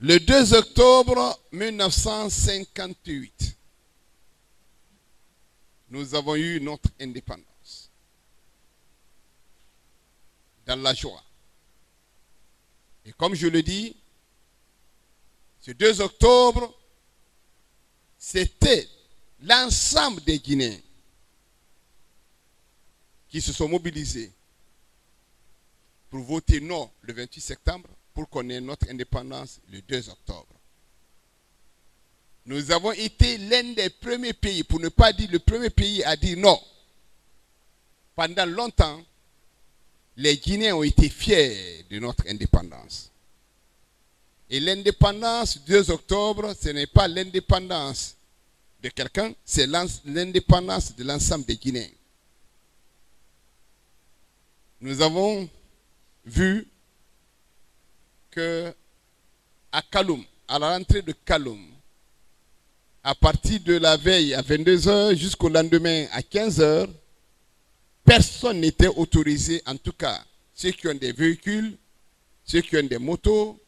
Le 2 octobre 1958, nous avons eu notre indépendance. Dans la joie. Et comme je le dis, ce 2 octobre, c'était l'ensemble des Guinéens qui se sont mobilisés pour voter non le 28 septembre pour qu'on ait notre indépendance le 2 octobre. Nous avons été l'un des premiers pays, pour ne pas dire le premier pays à dire non. Pendant longtemps, les Guinéens ont été fiers de notre indépendance. Et l'indépendance du 2 octobre, ce n'est pas l'indépendance de quelqu'un, c'est l'indépendance de l'ensemble des Guinéens. Nous avons vu à Kaloum, à la rentrée de Kaloum, à partir de la veille à 22h jusqu'au lendemain à 15h, personne n'était autorisé, en tout cas ceux qui ont des véhicules, ceux qui ont des motos,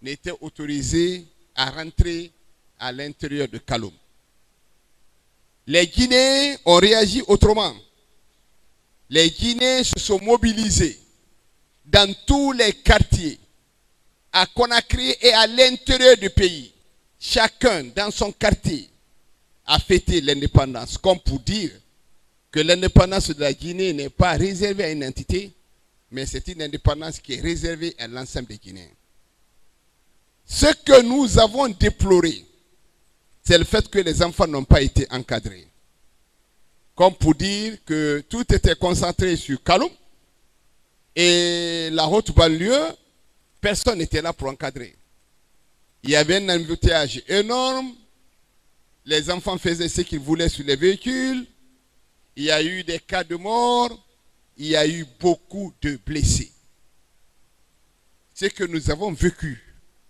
n'étaient autorisés à rentrer à l'intérieur de Kaloum. Les Guinéens ont réagi autrement. Les Guinéens se sont mobilisés dans tous les quartiers, à Conakry et à l'intérieur du pays. Chacun dans son quartier a fêté l'indépendance, comme pour dire que l'indépendance de la Guinée n'est pas réservée à une entité, mais c'est une indépendance qui est réservée à l'ensemble des Guinéens. Ce que nous avons déploré, c'est le fait que les enfants n'ont pas été encadrés. Comme pour dire que tout était concentré sur Kaloum et la haute banlieue, personne n'était là pour encadrer. Il y avait un embouteillage énorme. Les enfants faisaient ce qu'ils voulaient sur les véhicules. Il y a eu des cas de mort. Il y a eu beaucoup de blessés. Ce que nous avons vécu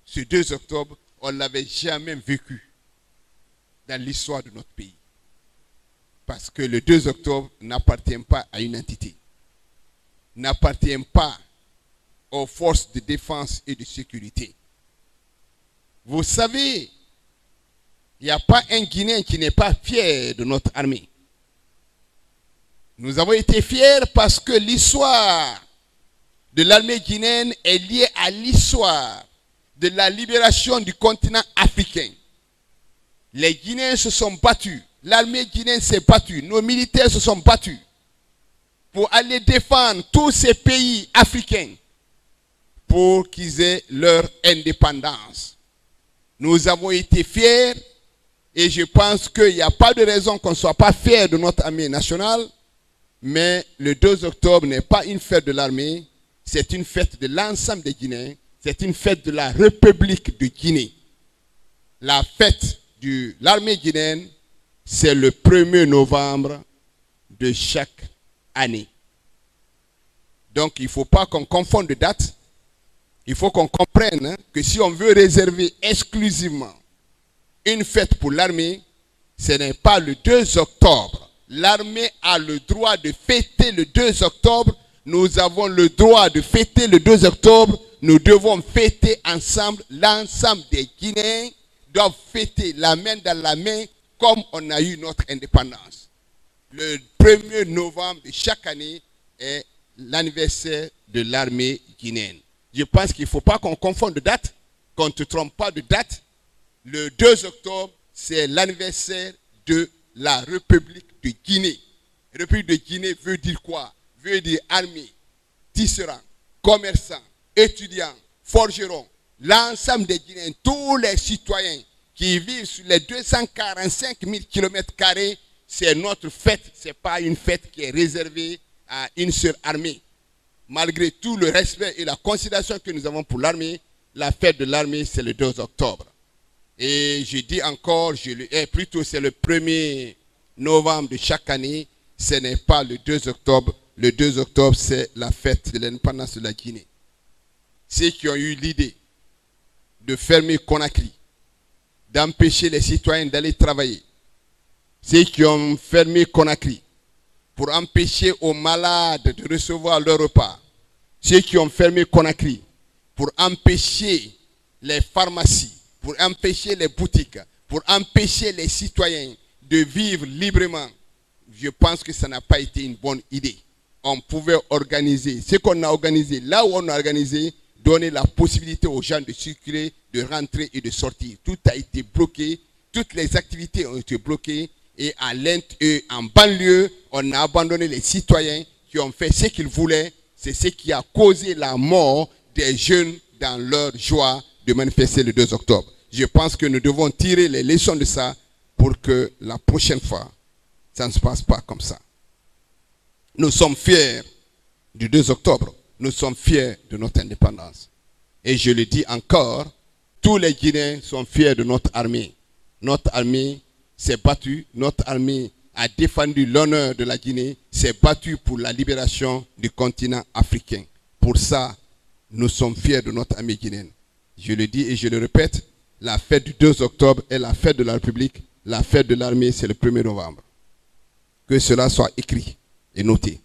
ce 2 octobre, on ne l'avait jamais vécu dans l'histoire de notre pays. Parce que le 2 octobre n'appartient pas à une entité. N'appartient pas forces de défense et de sécurité. Vous savez, il n'y a pas un Guinéen qui n'est pas fier de notre armée. Nous avons été fiers parce que l'histoire de l'armée guinéenne est liée à l'histoire de la libération du continent africain. Les Guinéens se sont battus, l'armée guinéenne s'est battue, nos militaires se sont battus pour aller défendre tous ces pays africains pour qu'ils aient leur indépendance. Nous avons été fiers et je pense qu'il n'y a pas de raison qu'on ne soit pas fiers de notre armée nationale, mais le 2 octobre n'est pas une fête de l'armée, c'est une fête de l'ensemble des Guinéens c'est une fête de la République de Guinée. La fête de l'armée guinéenne, c'est le 1er novembre de chaque année. Donc il ne faut pas qu'on confonde de date. Il faut qu'on comprenne que si on veut réserver exclusivement une fête pour l'armée, ce n'est pas le 2 octobre. L'armée a le droit de fêter le 2 octobre. Nous avons le droit de fêter le 2 octobre nous devons fêter ensemble, l'ensemble des Guinéens doivent fêter la main dans la main comme on a eu notre indépendance. Le 1er novembre de chaque année est l'anniversaire de l'armée guinéenne. Je pense qu'il ne faut pas qu'on confonde de date, qu'on ne te trompe pas de date. Le 2 octobre, c'est l'anniversaire de la République de Guinée. République de Guinée veut dire quoi? Veut dire armée, tisserand, commerçant, étudiants, forgerons, l'ensemble des Guinéens, tous les citoyens qui vivent sur les 245 000 km, c'est notre fête, ce n'est pas une fête qui est réservée à une seule armée. Malgré tout le respect et la considération que nous avons pour l'armée, la fête de l'armée, c'est le 2 octobre. Et je dis encore, je le, plutôt c'est le 1er novembre de chaque année, ce n'est pas le 2 octobre. Le 2 octobre, c'est la fête de l'indépendance de la Guinée ceux qui ont eu l'idée de fermer Conakry, d'empêcher les citoyens d'aller travailler, ceux qui ont fermé Conakry pour empêcher aux malades de recevoir leur repas, ceux qui ont fermé Conakry pour empêcher les pharmacies, pour empêcher les boutiques, pour empêcher les citoyens de vivre librement, je pense que ça n'a pas été une bonne idée. On pouvait organiser ce qu'on a organisé, là où on a organisé, donner la possibilité aux gens de circuler, de rentrer et de sortir. Tout a été bloqué, toutes les activités ont été bloquées et à en banlieue, on a abandonné les citoyens qui ont fait ce qu'ils voulaient. C'est ce qui a causé la mort des jeunes dans leur joie de manifester le 2 octobre. Je pense que nous devons tirer les leçons de ça pour que la prochaine fois, ça ne se passe pas comme ça. Nous sommes fiers du 2 octobre nous sommes fiers de notre indépendance. Et je le dis encore, tous les Guinéens sont fiers de notre armée. Notre armée s'est battue, notre armée a défendu l'honneur de la Guinée, s'est battue pour la libération du continent africain. Pour ça, nous sommes fiers de notre armée guinéenne. Je le dis et je le répète, la fête du 2 octobre est la fête de la République, la fête de l'armée c'est le 1er novembre. Que cela soit écrit et noté.